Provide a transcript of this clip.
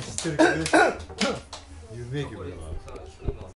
知ってるけど有名曲だから